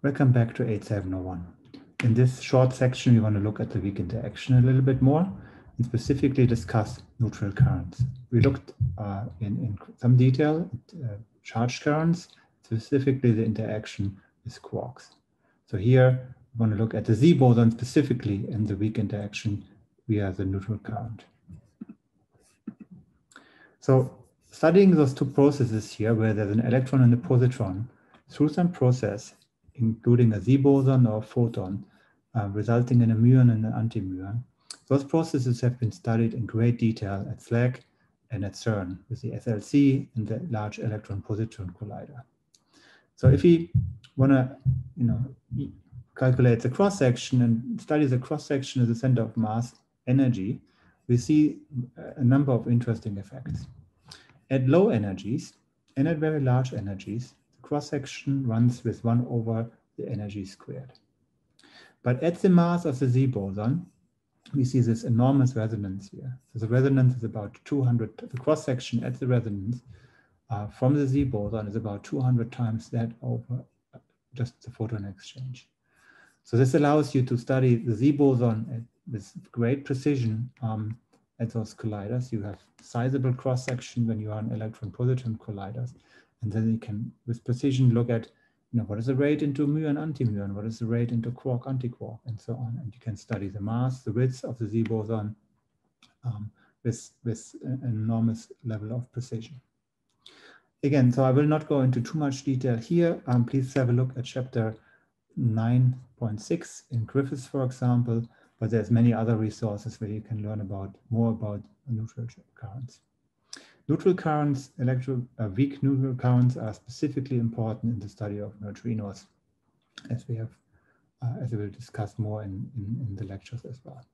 Welcome back to 8701. In this short section, we want to look at the weak interaction a little bit more and specifically discuss neutral currents. We looked uh, in, in some detail at uh, charged currents, specifically the interaction with quarks. So here, we want to look at the Z boson specifically and the weak interaction via the neutral current. So studying those two processes here, where there's an electron and a positron, through some process, including a Z boson or a photon, uh, resulting in a muon and an antimuon. Those processes have been studied in great detail at SLAC and at CERN with the SLC and the Large Electron Positron Collider. So if we want to, you know, calculate the cross section and study the cross section of the center of mass energy, we see a number of interesting effects. At low energies and at very large energies, cross-section runs with 1 over the energy squared. But at the mass of the Z boson, we see this enormous resonance here. So the resonance is about 200, the cross-section at the resonance uh, from the Z boson is about 200 times that over just the photon exchange. So this allows you to study the Z boson with great precision um, at those colliders. You have sizable cross-section when you are on electron-positron colliders. And then you can, with precision, look at, you know, what is the rate into muon, and anti-muon, what is the rate into quark, anti-quark, and so on. And you can study the mass, the width of the Z boson um, with, with an enormous level of precision. Again, so I will not go into too much detail here. Um, please have a look at chapter 9.6 in Griffiths, for example, but there's many other resources where you can learn about more about neutral currents. Neutral currents, electro, uh, weak neutral currents are specifically important in the study of neutrinos, as we have, uh, as we will discuss more in, in, in the lectures as well.